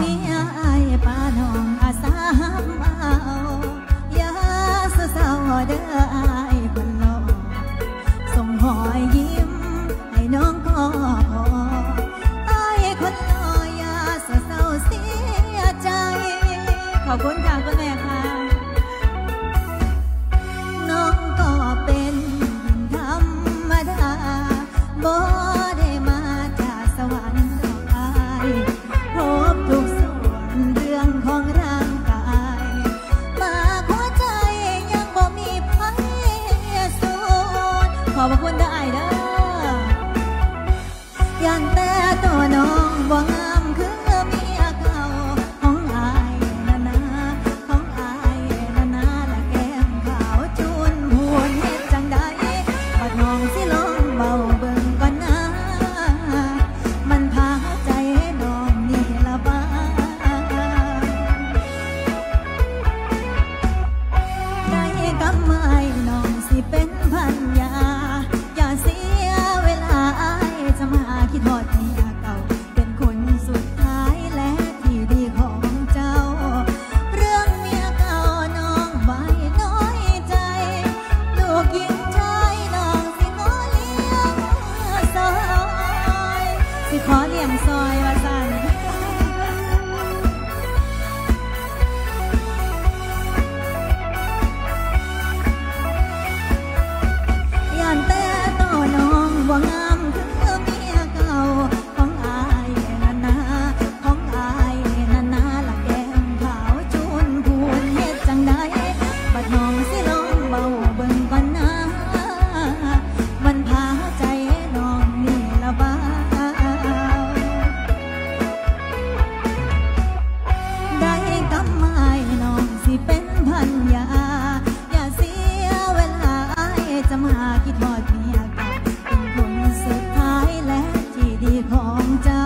มีอายป้าน้องอาสามาเอยสเศร้าด้ออาคนนองส่งหอยยิ้มให้น้องก็พออาคนนอยาสเศร้าเสียใขอบคุณ ขอบพระคุณเด้ I'm sorry. มาคิดหอดเมียกับเป็นคนสุดท้ายและที่ดีของเจ้า